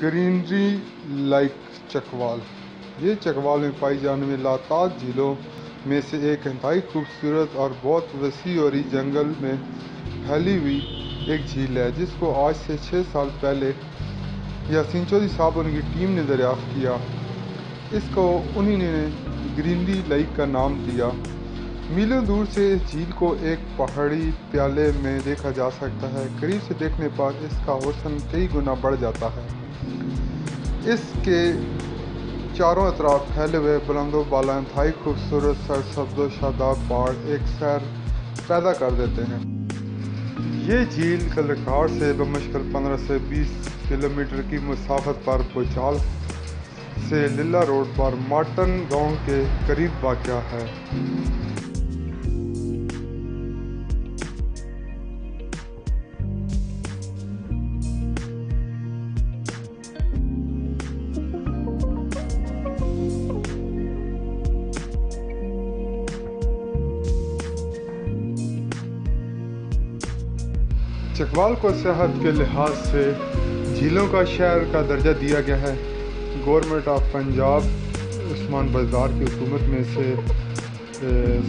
Greenery like Chakwal. ये चकवाल में पाई जाने में लाताज झीलों में से एक इंतहाई खूबसूरत और बहुत वसी और जंगल में फैली हुई एक झील है, जिसको आज से छः साल पहले यासीन चौधरी साहब उनकी टीम ने दरियाफ़्त किया। इसको उन्हीं ने ग्रीनरी लाइक का नाम दिया। मीलों दूर से इस झील को एक पहाड़ी प्याले में देखा जा सकता है। करीब से देखने पर इसका हुसन कई गुना बढ़ जाता है। इसके चारों तरफ़ फैले हुए बुलंदो बाला इंतहाई खूबसूरत सरसब्ज, शादाब पहाड़ एक सैर पैदा कर देते हैं। ये झील कलकार से बमुश्किल 15 से 20 किलोमीटर की मुसाफत पर पुचाल से लिल्ला रोड पर मार्टन गाँव के करीब वाक़ है। चकवाल को सेहत के लिहाज से झीलों का शहर का दर्जा दिया गया है। गवर्नमेंट ऑफ़ पंजाब, उस्मान बजदार की हुकूमत में से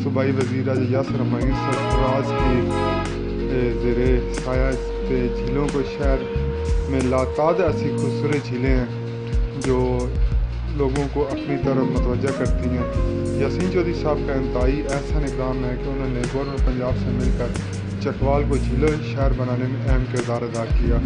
सूबाई वज़ीर यासर हमायूं सरफराज की ज़र साया झीलों को शहर में लाताद ऐसी खूबसूरत झीलें हैं, जो लोगों को अपनी तरफ़ मतवजा करती हैं। यासीन चौधरी साहब का इंतहाई ऐसा निकाम है कि उन्होंने गवर्नमेंट पंजाब से मिलकर चकवाल को झीलों शहर बनाने में अहम किरदार अदा किया।